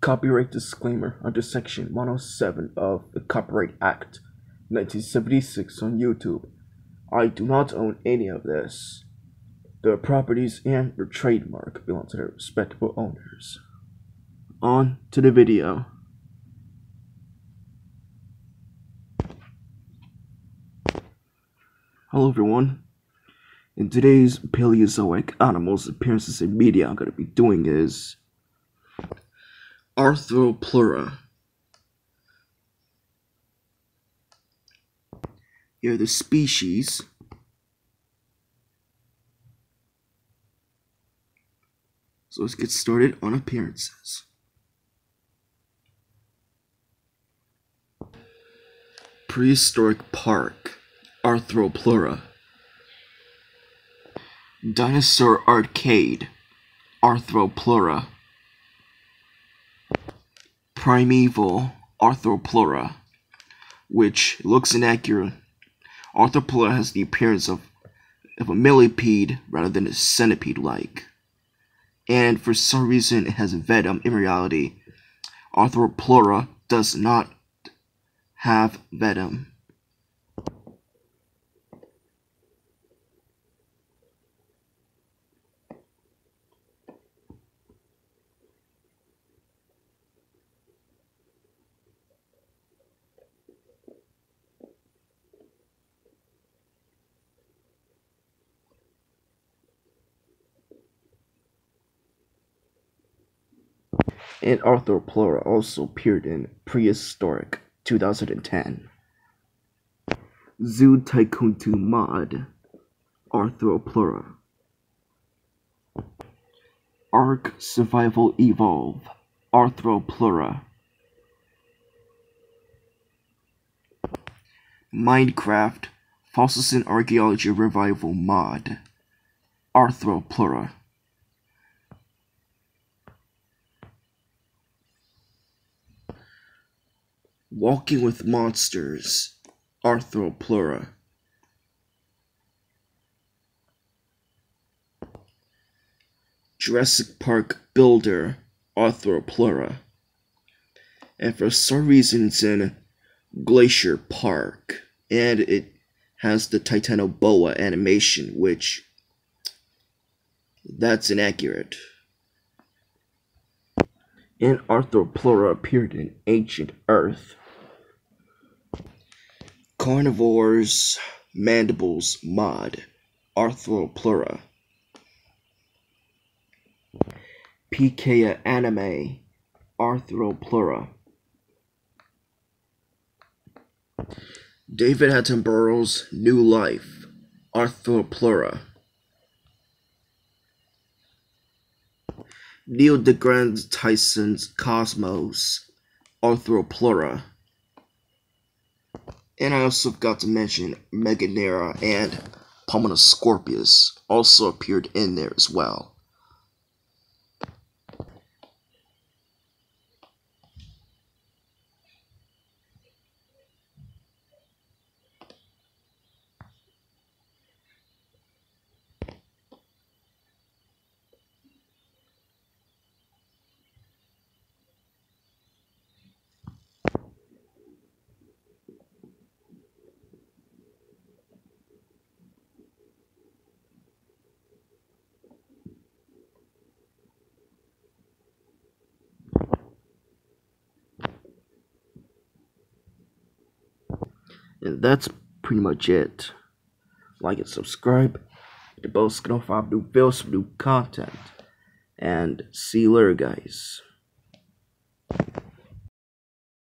Copyright disclaimer under Section 107 of the Copyright Act 1976 on YouTube. I do not own any of this. The properties and the trademark belong to their respectable owners. On to the video. Hello everyone. In today's Paleozoic animals appearances in media I'm going to be doing is Arthropleura. Here are the species. So let's get started on appearances. Prehistoric Park, Arthropleura. Dinosaur Arcade, Arthropleura. Primeval Arthropleura, which looks inaccurate. Arthropleura has the appearance of, of a millipede rather than a centipede-like. And for some reason it has venom. In reality, Arthropleura does not have venom. And Arthropleura also appeared in Prehistoric 2010. Zoo Tycoon 2 Mod Arthropleura Ark Survival Evolve Arthropleura Minecraft Fossils and Archaeology Revival Mod Arthropleura Walking with Monsters, Arthropleura. Jurassic Park Builder, Arthropleura. And for some reason it's in Glacier Park. And it has the Titanoboa animation, which that's inaccurate and Arthropleura appeared in ancient Earth. Carnivores Mandibles Mod Arthropleura PK Anime Arthropleura David Attenborough's New Life Arthropleura Neil deGrasse Tyson's Cosmos, Arthropleura. And I also forgot to mention Meganeura and Pulmonoscorpius also appeared in there as well. And that's pretty much it. Like and subscribe. To notify new videos, new content. And see you later, guys.